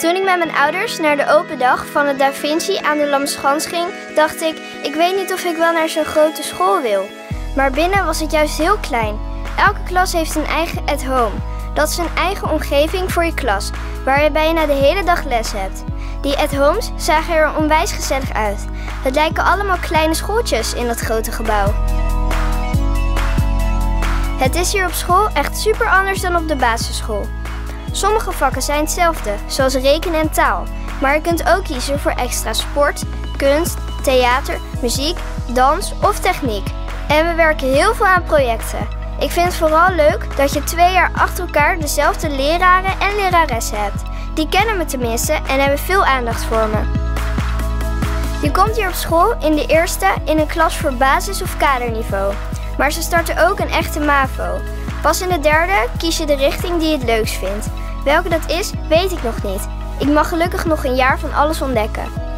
Toen ik met mijn ouders naar de open dag van het Da Vinci aan de Lamschans ging, dacht ik: ik weet niet of ik wel naar zo'n grote school wil. Maar binnen was het juist heel klein. Elke klas heeft een eigen at home. Dat is een eigen omgeving voor je klas, waar je bijna de hele dag les hebt. Die at homes zagen er onwijs gezellig uit. Het lijken allemaal kleine schooltjes in dat grote gebouw. Het is hier op school echt super anders dan op de basisschool. Sommige vakken zijn hetzelfde, zoals rekenen en taal. Maar je kunt ook kiezen voor extra sport, kunst, theater, muziek, dans of techniek. En we werken heel veel aan projecten. Ik vind het vooral leuk dat je twee jaar achter elkaar dezelfde leraren en leraressen hebt. Die kennen me tenminste en hebben veel aandacht voor me. Je komt hier op school in de eerste in een klas voor basis- of kaderniveau. Maar ze starten ook een echte MAVO. Pas in de derde kies je de richting die je het leukst vindt. Welke dat is, weet ik nog niet. Ik mag gelukkig nog een jaar van alles ontdekken.